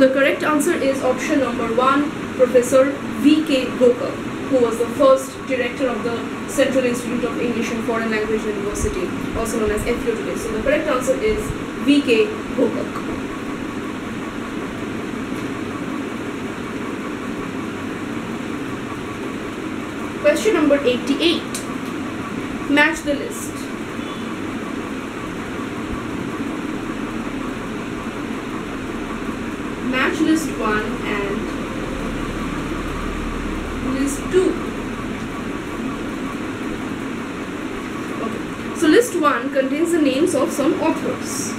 the correct answer is option number one, Professor V.K. Gokak, who was the first director of the Central Institute of English and Foreign Language University, also known as FU today. So the correct answer is V.K. Gokak. Question number 88. Match the list. Match list 1 and list 2. Okay. So list 1 contains the names of some authors.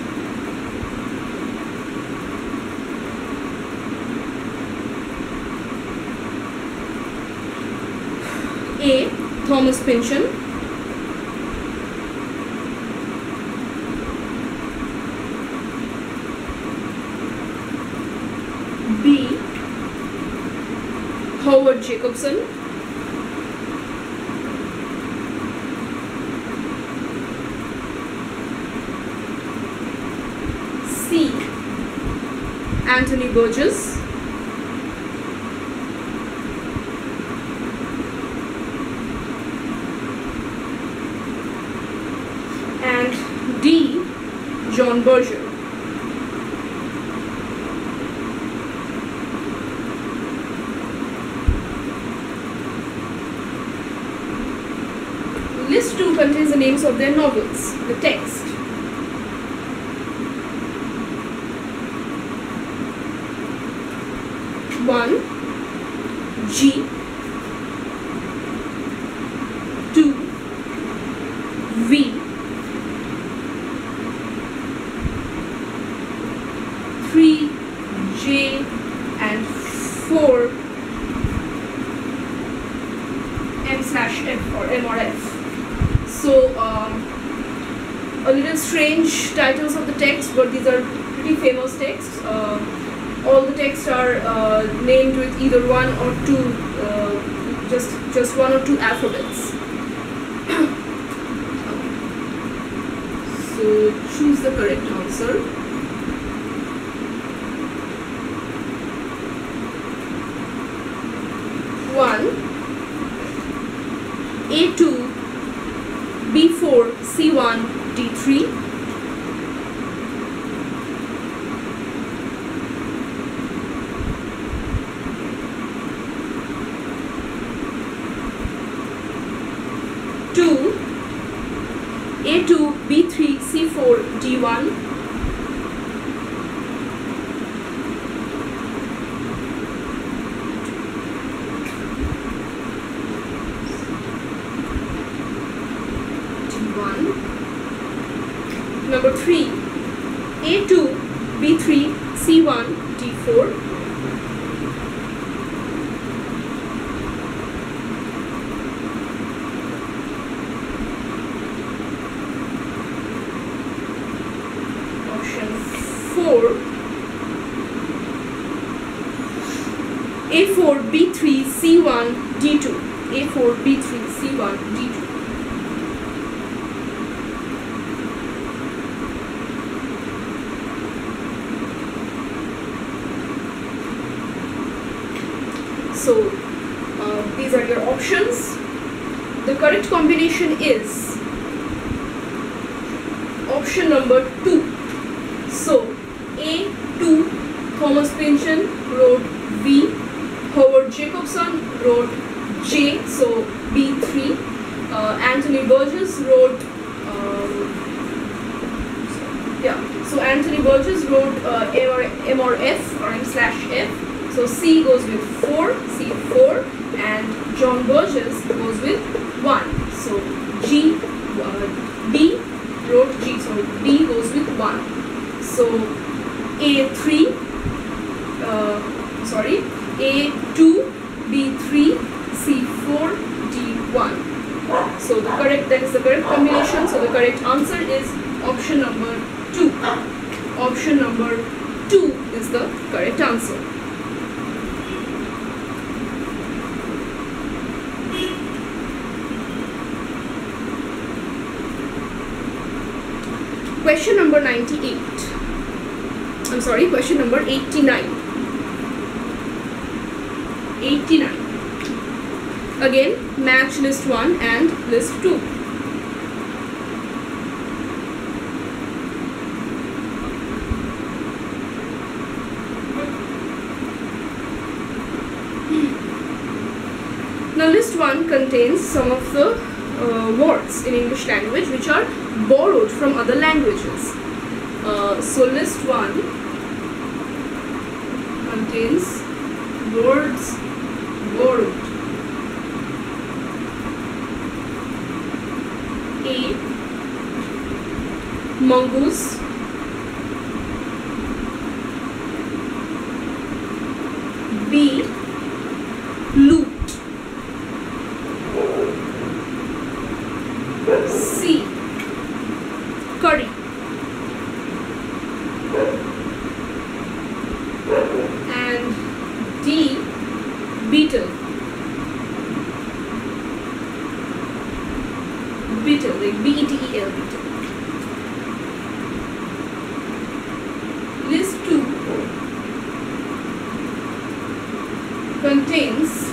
A. Thomas Pynchon B. Howard Jacobson C. Anthony Burgess and D. John Berger. List 2 contains the names of their novels, the text. One G two V three J and four M slash F or M or F. So um, a little strange titles of the text, but these are pretty famous texts. Uh, all the texts are uh, named with either one or two, uh, just just one or two alphabets. so choose the correct answer. one. Number 3, A2, B3, C1, D4, so uh, these are your options. The correct combination is option number 2 so A2 Thomas Pynchon wrote V Howard Jacobson wrote J. So B3 uh, Anthony Burgess wrote um, yeah so Anthony Burgess wrote uh, M, or, M or F or M slash F. So C goes with 4 C4 and John Burgess goes with 1 so G uh, D wrote G so D goes with 1 so A3 uh, sorry A2 B3 C4 D1 so the correct that is the correct combination so the correct answer is option number 2 option number 2 is the correct answer Question number 98. I'm sorry, question number 89. 89. Again, match list 1 and list 2. Now list 1 contains some of the uh, words in English language which are borrowed from other languages. Uh, so list 1 contains words borrowed. A. Mongoose B. Loot C. Curry and D. Betel Betel like B-E-T-E-L betel List 2 contains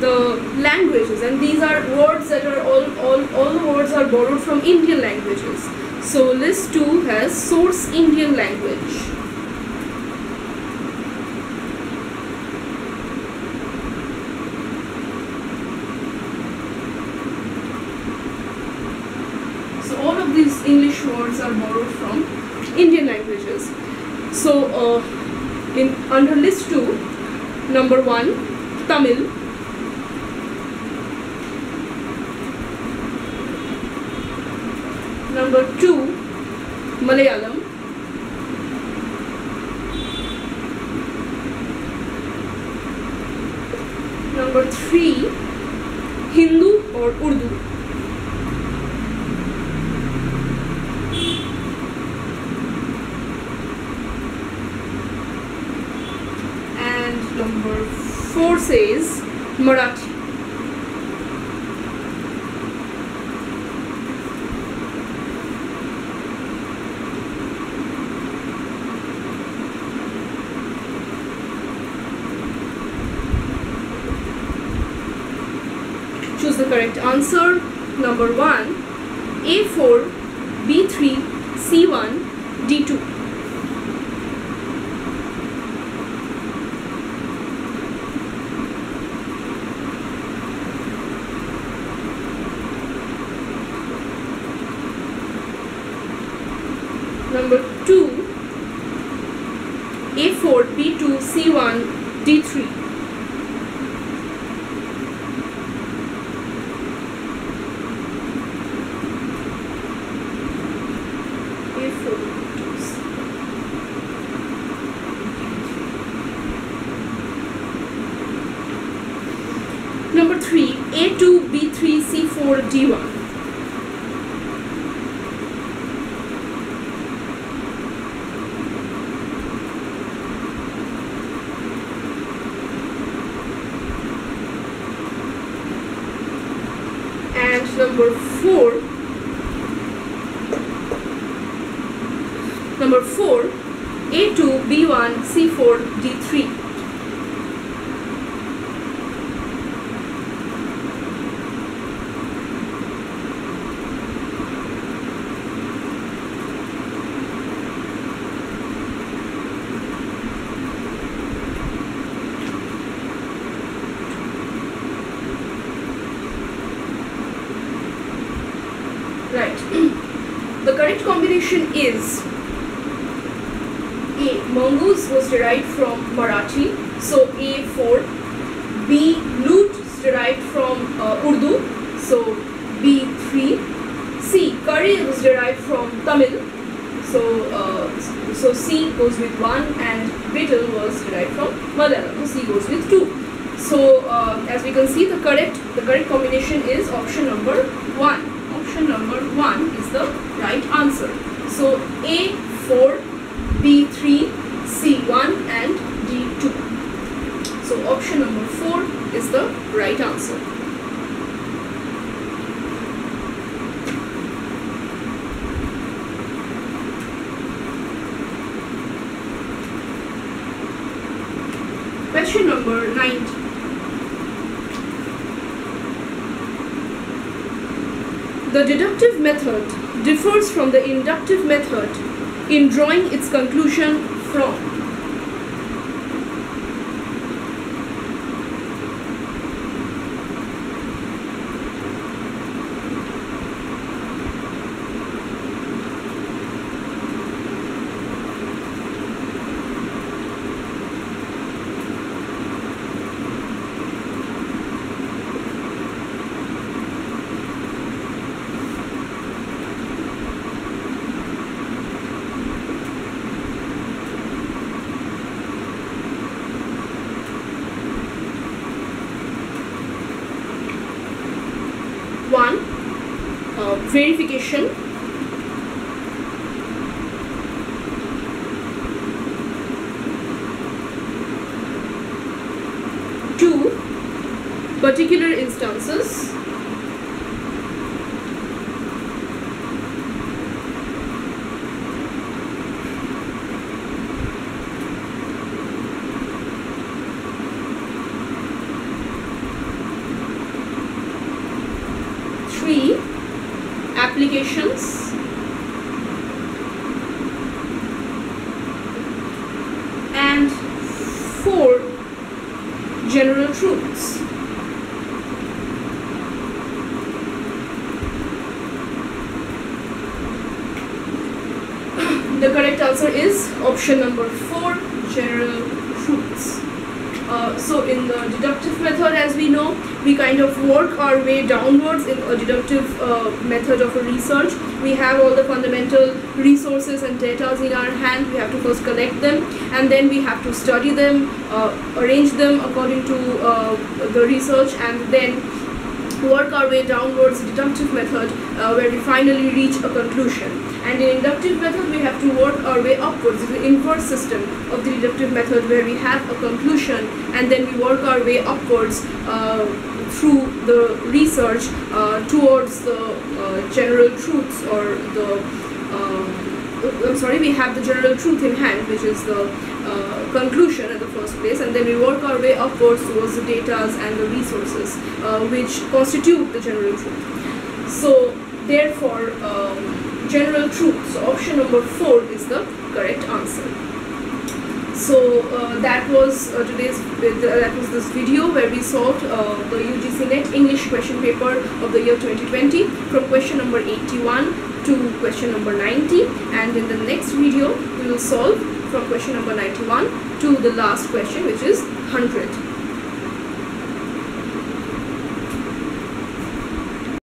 the languages and these are words that are all, all, all the words are borrowed from Indian languages. So list 2 has source Indian language. So all of these Words are borrowed from Indian languages. So uh, in under list 2, number 1, Tamil, Number two, Malayalam. Number three, Hindi or Urdu. And number four Marathi. choose the correct answer. Number 1 A4, B3, C1, D2. Number 2 A4, B2, C1, D3. A4. Number 3 A2, B3, C4, D1. And number 4 Number 4 A2, B1, C4, D3. Right. the correct combination is. Mongoose was derived from Marathi, so A4. B. Loot is derived from uh, Urdu, so B3. C. Curry was derived from Tamil, so uh, so C goes with 1 and Betel was derived from Malayalam, so C goes with 2. So uh, as we can see the correct the correct combination is option number 1. Option number 1 is the right answer. So A4 B3, C1 and D2. So option number 4 is the right answer. Question number 90. The deductive method differs from the inductive method in drawing its conclusion from. One, uh, verification. Two, particular instances. Three, applications. And four, general truths. The correct answer is option number four, general truths. Uh, so in the deductive method as we know we kind of work our way downwards in a deductive uh, method of a research. We have all the fundamental resources and data in our hand. We have to first collect them and then we have to study them uh, arrange them according to uh, the research and then work our way downwards deductive method uh, where we finally reach a conclusion and in inductive method we have to work our way upwards it's the inverse system of the deductive method where we have a conclusion and then we work our way upwards uh, through the research uh, towards the uh, general truths or the um, I'm sorry, we have the general truth in hand, which is the uh, conclusion in the first place, and then we work our way upwards towards the data and the resources, uh, which constitute the general truth. So, therefore, um, general truth. So, option number four is the correct answer. So uh, that was uh, today's uh, that was this video where we solved uh, the UGC NET English question paper of the year 2020 from question number 81 to question number 90 and in the next video we will solve from question number 91 to the last question which is 100.